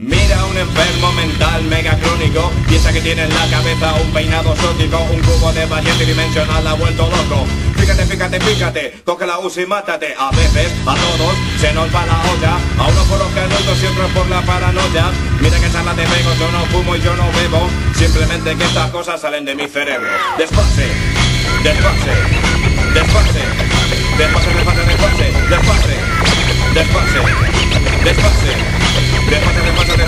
Mira un enfermo mental mega crónico. Piensa que tiene en la cabeza un peinado exótico. Un cubo de variante dimensional ha vuelto loco. Fíjate, fíjate, fíjate. Coge la UCI y mátate. A veces, a todos, se nos va la olla. A uno por los canutos y otros por la paranoia. Mira que charla de pego, yo no fumo y yo no bebo. Simplemente que estas cosas salen de mi cerebro. Desfase, desfase. Desfase, desfase, desfase, desfase Desfase, desfase Desfase, desfase,